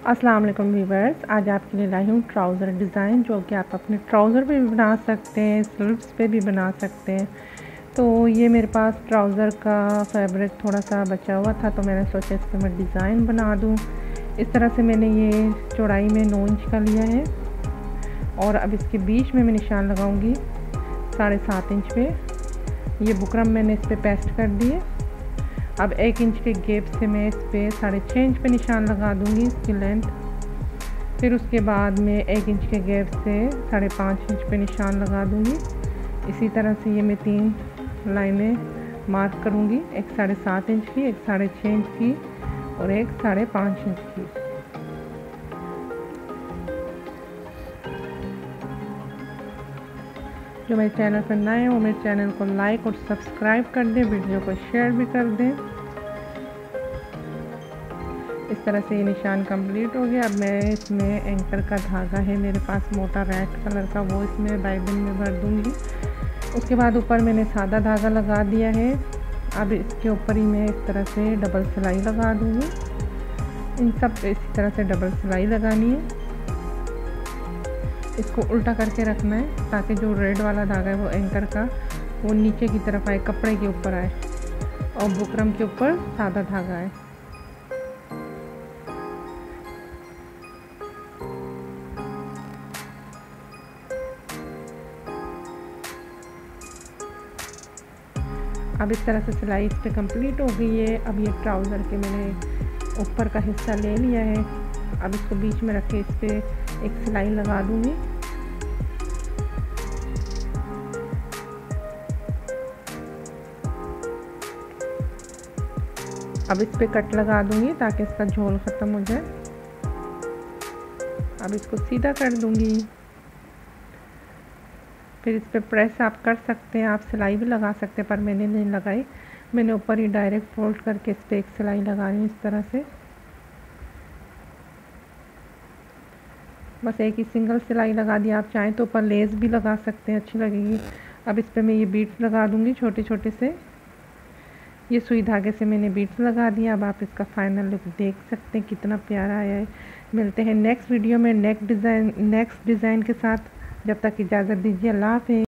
अस्सलाम वालेकुम वीवर्स आज आपके लिए लाई हूँ ट्राउज़र डिज़ाइन जो कि आप अपने ट्राउज़र पे भी बना सकते हैं, स्लीव्स पे भी बना सकते हैं। तो ये मेरे पास ट्राउज़र का फैब्रिक थोड़ा सा बचा हुआ था तो मैंने सोचा इस पर मैं डिज़ाइन बना दूँ। इस तरह से मैंने ये चौड़ाई में नौ इंच का लिया है और अब इसके बीच में मैं निशान लगाऊँगी साढ़े सात इंच पे। ये बुकरम मैंने इस पर पेस्ट कर दिए। अब एक इंच के गेप से मैं इस पर साढ़े छः इंच पे निशान लगा दूँगी इसकी लेंथ फिर उसके बाद मैं एक इंच के गेप से साढ़े पाँच इंच पे निशान लगा दूँगी। इसी तरह से ये मैं तीन लाइनें मार्क करूँगी, एक साढ़े सात इंच की, एक साढ़े छः इंच की और एक साढ़े पाँच इंच की। जो मेरे चैनल पर नए हैं वो मेरे चैनल को लाइक और सब्सक्राइब कर दें, वीडियो को शेयर भी कर दें। इस तरह से ये निशान कंप्लीट हो गया। अब मैं इसमें एंकर का धागा है मेरे पास, मोटा रेड कलर का, वो इसमें बाइबिन में भर दूँगी। उसके बाद ऊपर मैंने सादा धागा लगा दिया है। अब इसके ऊपर ही मैं इस तरह से डबल सिलाई लगा दूँगी। इन सब इसी तरह से डबल सिलाई लगानी है। इसको उल्टा करके रखना है, ताकि जो रेड वाला धागा है वो एंकर का, वो नीचे की तरफ़ आए, कपड़े के ऊपर आए और बुकरम के ऊपर सादा धागा आए। अब इस तरह से सिलाई इस पर कंप्लीट हो गई है। अब ये ट्राउज़र के मैंने ऊपर का हिस्सा ले लिया है। अब इसको बीच में रख के इस पर एक सिलाई लगा दूँगी। अब इस पर कट लगा दूँगी ताकि इसका झोल ख़त्म हो जाए। अब इसको सीधा कर दूँगी। फिर इस पर प्रेस आप कर सकते हैं, आप सिलाई भी लगा सकते हैं, पर मैंने नहीं लगाई। मैंने ऊपर ही डायरेक्ट फोल्ड करके इस पर एक सिलाई लगा रही हूँ इस तरह से। बस एक ही सिंगल सिलाई लगा दी, आप चाहें तो ऊपर लेस भी लगा सकते हैं, अच्छी लगेगी। अब इस पर मैं ये बीट्स लगा दूँगी छोटे छोटे से। ये सुई धागे से मैंने बीट्स लगा दिया अब आप इसका फाइनल लुक देख सकते हैं, कितना प्यारा आया है। मिलते हैं नेक्स्ट वीडियो में, नेक्स्ट डिज़ाइन नेक्स्ट डिज़ाइन के साथ। जब तक इजाज़त दीजिए अल्लाह हाफिज़।